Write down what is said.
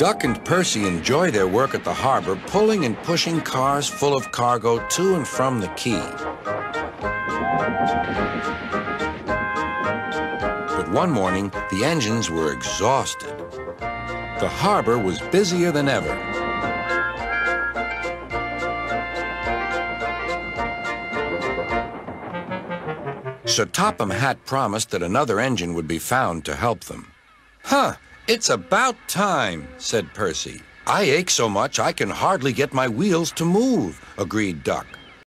Duck and Percy enjoy their work at the harbor, pulling and pushing cars full of cargo to and from the quay. But one morning, the engines were exhausted. The harbor was busier than ever. Sir Topham Hatt promised that another engine would be found to help them. Huh, it's about time, said Percy. I ache so much I can hardly get my wheels to move, agreed Duck.